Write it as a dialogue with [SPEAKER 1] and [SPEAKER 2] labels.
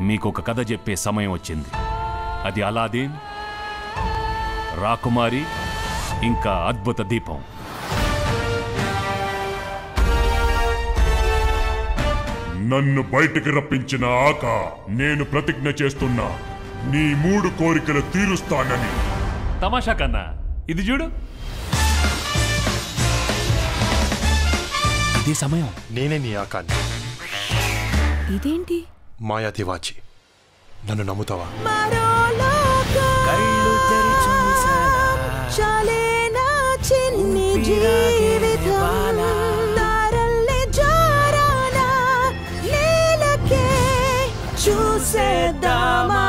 [SPEAKER 1] మీకు ఒక కథ చెప్పే సమయం వచ్చింది. అది అలాదీన్ రాకుమారి ఇంకా అద్భుత దీపం.
[SPEAKER 2] నన్ను బయటికి రప్పించిన ఆక నేను ప్రతిజ్ఞ చేస్తున్నా నీ మూడు కోరికలు తీరుస్తానని.
[SPEAKER 1] తమాషా కన్నా ఇది చూడు. ఇదే సమయం.
[SPEAKER 3] నేనే నీ ఆకాన్ని.
[SPEAKER 4] ఇదేంటి?
[SPEAKER 3] మాయాతివాచి. నన్ను నమ్ముతావా?
[SPEAKER 4] చిన్ని జీవితం? చూసేద్దామా?